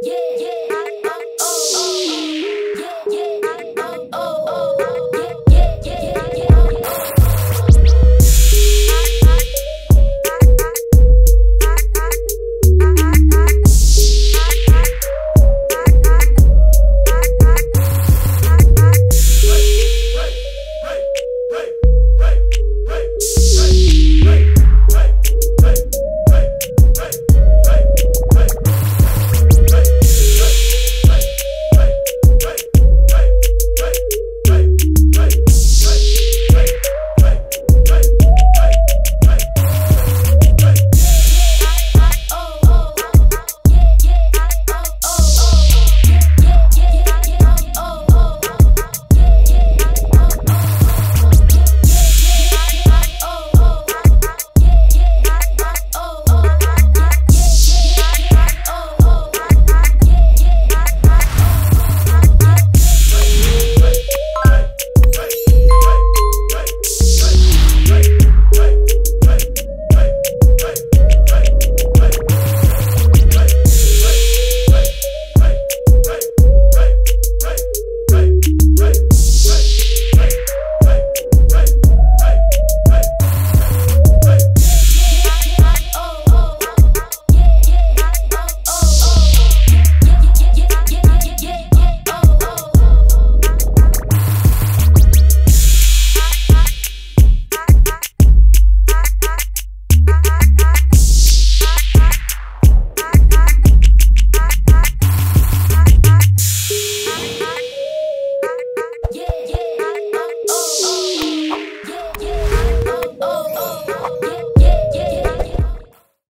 Yeah.